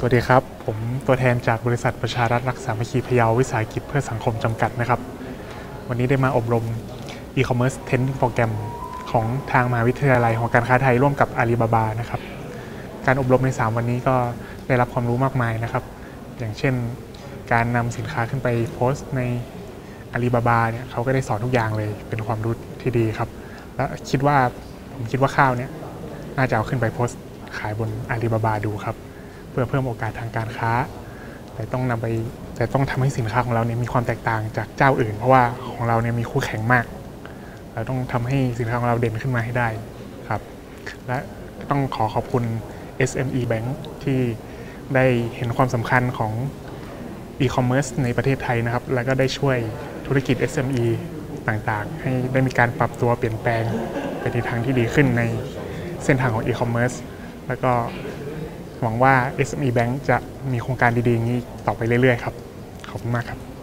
สวัสดีครับ ผมตัวแทนจากบริษัทประชารัฐรักษามัคคีพะเยาวิสาหกิจเพื่อสังคมจำกัดนะครับ วันนี้ได้มาอบรม e-commerce training โปรแกรมของทางมหาวิทยาลัยของการค้าไทยร่วมกับอาลีบาบานะครับ การอบรมใน 3 วันนี้ก็ได้รับความรู้มากมายนะครับ อย่างเช่น การนำสินค้าขึ้นไปโพสต์ในอาลีบาบาเนี่ยเขาก็ได้สอนทุกอย่างเลยเป็นความรู้ที่ดีครับ และคิดว่าผมคิดว่าข้าวเนี่ยน่าจะเอาขึ้นไปโพสต์ขายบนอาลีบาบาดูครับ พื่อเพิ่มโอกาสทางการค้า แต่ต้องนำไปแต่ต้องทำให้สินค้าของเราเนี่ยมีความแตกต่างจากเจ้าอื่น เพราะว่าของเราเนี่ยมีคู่แข่งมาก เราต้องทำให้สินค้าของเราเด่นขึ้นมาให้ได้ครับ และต้องขอขอบคุณ SME Bank ที่ได้เห็นความสำคัญของ e-commerce ในประเทศไทยนะครับ แล้วก็ได้ช่วยธุรกิจ SME ต่างๆ ให้ได้มีการปรับตัวเปลี่ยนแปลงไปในทางที่ดีขึ้นในเส้นทางของ e-commerce แล้วก็ หวังว่า SME Bank จะมีโครงการดีๆอย่างนี้ต่อไปเรื่อยๆครับ ขอบคุณมากครับ